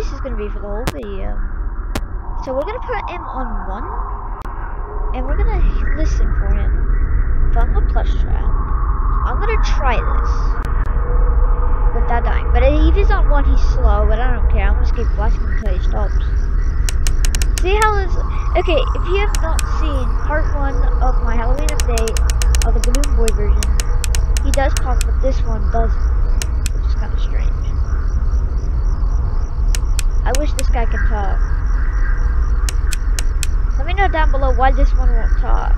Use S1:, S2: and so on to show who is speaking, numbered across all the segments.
S1: this is gonna be for the whole video. So we're gonna put him on one, and we're gonna listen for him. Fun the plush trap. I'm gonna try this without dying. But if he's on one, he's slow. But I don't care. I'm just keep flashing until he stops. See how this? Okay, if you have not seen part one of my Halloween update of the Balloon Boy version, he does talk, but this one doesn't, I wish this guy could talk. Let me know down below why this one won't talk.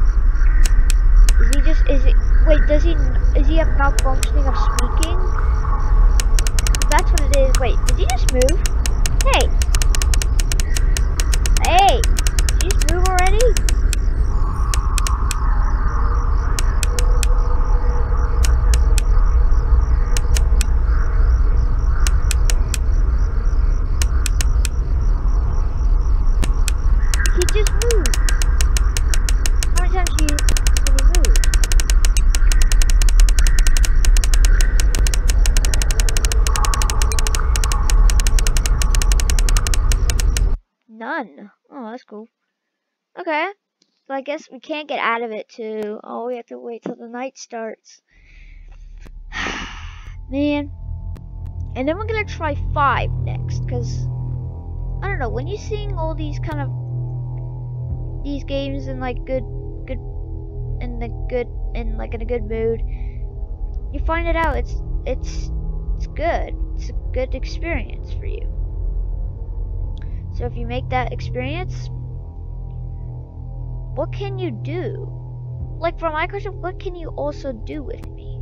S1: Is he just, is it, wait, does he, is he have malfunctioning of speaking? That's what it is. Wait, did he just move? Hey! Did you just move already? He just moved. How many times do you, can he move? None. Oh, that's cool. Okay. So I guess we can't get out of it too. Oh, we have to wait till the night starts. Man. And then we're gonna try five next, because I don't know, when you're seeing all these kind of these games in like good good in the good in like in a good mood, you find it out it's it's it's good. It's a good experience for you. So if you make that experience, what can you do? Like for my question, what can you also do with me?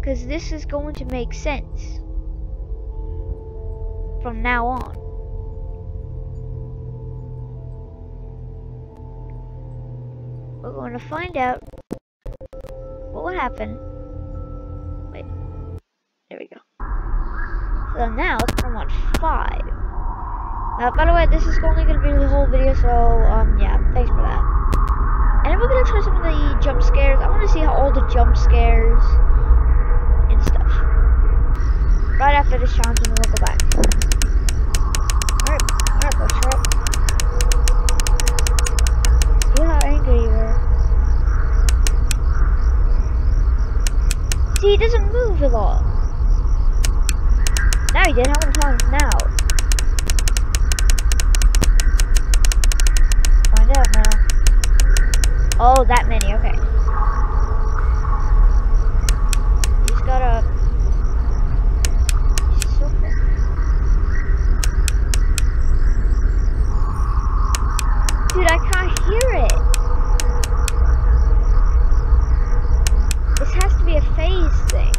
S1: Because this is going to make sense from now on. We're going to find out what will happen. Wait, there we go. So now it's from on 5. Uh, by the way, this is only going to be the whole video, so um, yeah, thanks for that. And we're going to try some of the jump scares. I want to see how all the jump scares and stuff. Right after this challenge, we'll go back. Oh, that many. Okay. You just gotta. So cool. Dude, I can't hear it. This has to be a phase thing.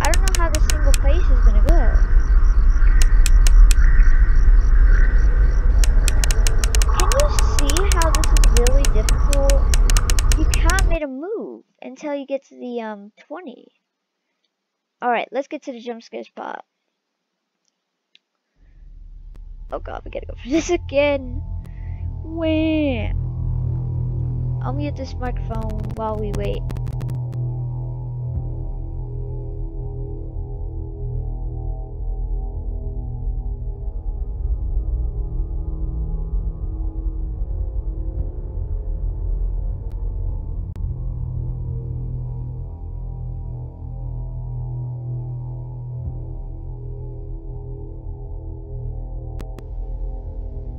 S1: I don't know how the single phase is gonna go. Can you see how this is really difficult? You can't make a move until you get to the um 20. Alright, let's get to the jump scare spot. Oh god, we gotta go for this again. Wham! I'll mute this microphone while we wait.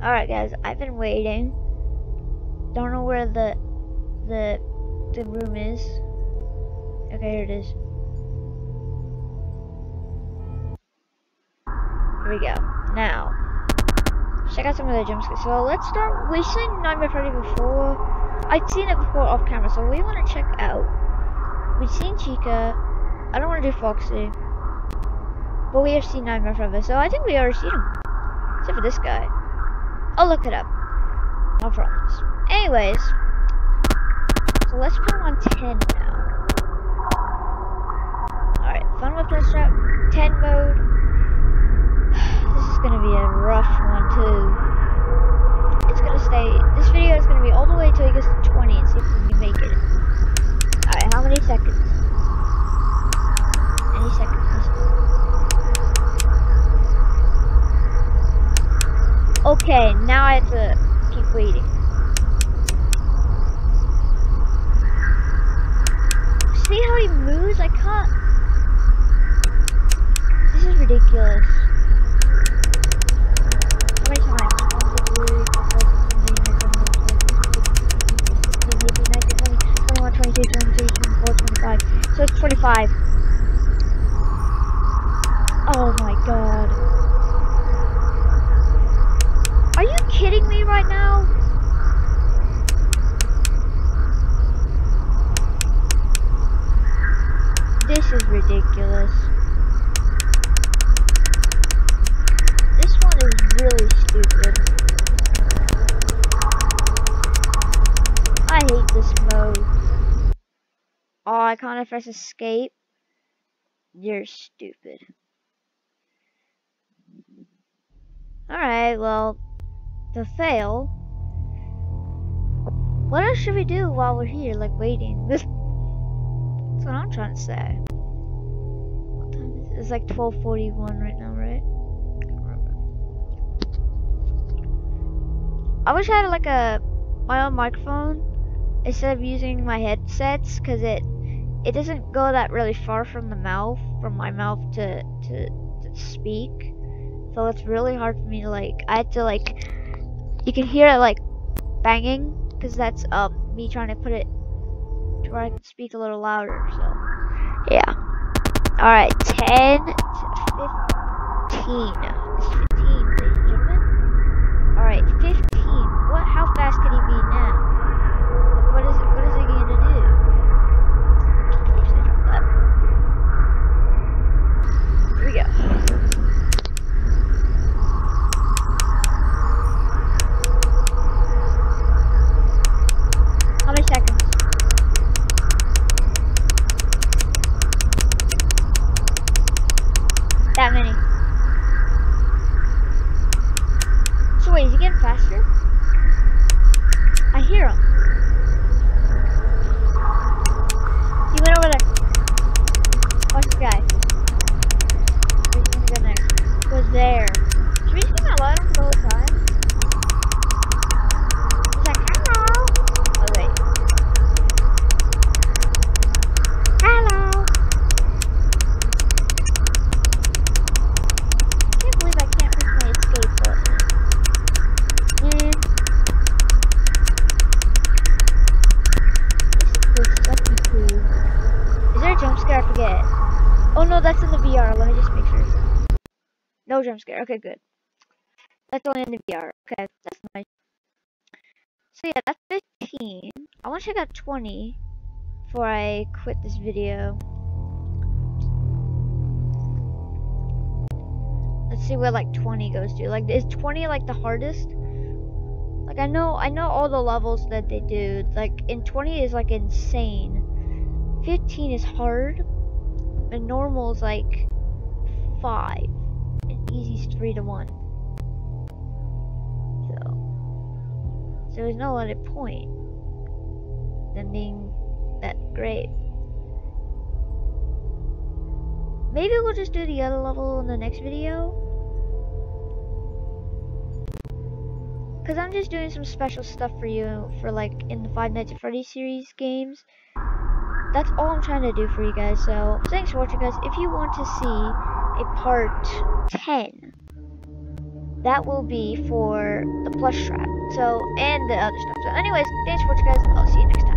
S1: Alright guys, I've been waiting. Don't know where the the the room is. Okay, here it is. Here we go. Now, check out some of the jump scares. So let's start. We've seen Nightmare Freddy before. I'd seen it before off camera, so we want to check out. We've seen Chica. I don't want to do Foxy, but we have seen Nightmare Freddy, so I think we already seen him, except for this guy. I'll look it up. No promise. Anyways, so let's put him on 10 now. Alright, fun with this trap. 10 mode. This is gonna be a rough one too. It's gonna gonna stay. This video is gonna be all the way till he gets to 20 and see if we can make it. Alright, how many seconds? Any seconds. Okay, now I have to keep waiting. See how he moves? I can't. This is ridiculous. How many times? One, two, This is ridiculous. This one is really stupid. I hate this mode. Oh, I can't press escape. You're stupid. Alright, well, to fail. What else should we do while we're here, like waiting? That's what I'm trying to say. It's like 12:41 right now, right? I wish I had like a my own microphone instead of using my headsets, cause it it doesn't go that really far from the mouth, from my mouth to to, to speak. So it's really hard for me to like. I had to like. You can hear it like banging, cause that's um me trying to put it to where I can speak a little louder. So, yeah. All right, 10 to 15. 15, ladies and gentlemen. All right, 15. No jump scare. Okay, good. That's only in the VR. Okay, that's nice. So yeah, that's 15. I want to check out 20 before I quit this video. Let's see where like 20 goes to. Like, is 20 like the hardest? Like, I know, I know all the levels that they do. Like, in 20 is like insane. 15 is hard. And normal is like 5. Easy's 3 to 1. So, so there's no other point than being that great. Maybe we'll just do the other level in the next video. Because I'm just doing some special stuff for you for like in the Five Nights at Freddy's series games. That's all I'm trying to do for you guys. So thanks for watching guys. If you want to see a part 10, that will be for the plush trap. So, and the other stuff. So anyways, thanks for watching guys. I'll see you next time.